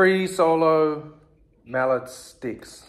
free solo mallet sticks.